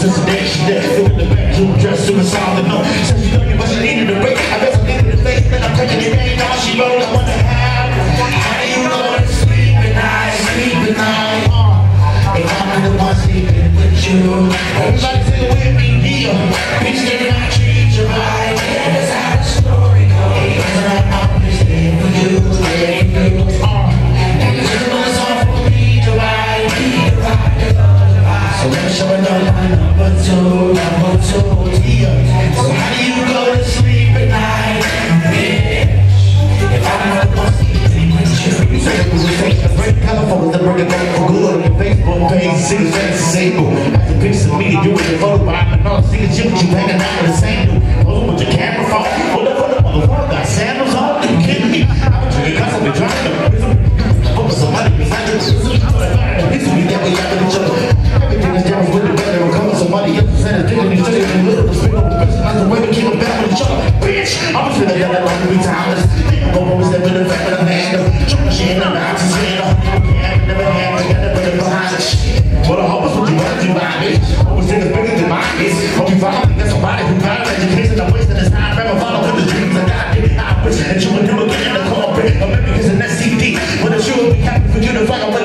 Since the day she dead, in the bedroom, dressed suicidal, no. Said she loved me, but she needed a break. I guess I needed a face, then I'm taking it ain't all she wrote. I wonder how, how you go to sleep at night, sleep at night? Uh, if I'm the one sleeping with you, everybody say with So how do you go to sleep at night, bitch? If I'm not the one sleeping with you. You say it was a fake, the break telephone, the break it back for good your Facebook page, see the fantasy table. That's a picture of me, but you hanging out with the same dude. With your camera phone, what the fuck, motherfucker got sandals on? You kidding me? I've we each other. Else said it, thinking he's still in little respect of the person, that's the way we back with each other. Bitch, I'm just feeling that like we timeless. Think I'm always with the fact that I'm handle. Trying to share the mountains, stand up. Can't never have together, but it's behind the shit. What the hell was what you want to do, bitch? Think it's bigger than my kids. Hope you finally get somebody who got an education. I'm wasting his time, never follow with the dreams I got. I wish that you would never get in the corporate. Or maybe it's an SCD. But I'm sure it'll be happy for you to find a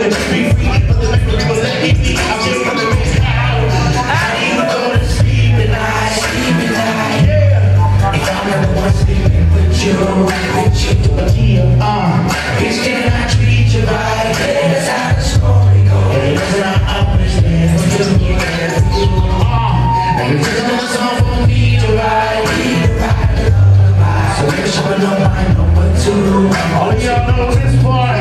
you. But yeah, uh, bitch, can I treat you right? That's how I understand. You, yeah, for you. Uh, and you're just another song for me to to to love, I my number two. All y'all know this part.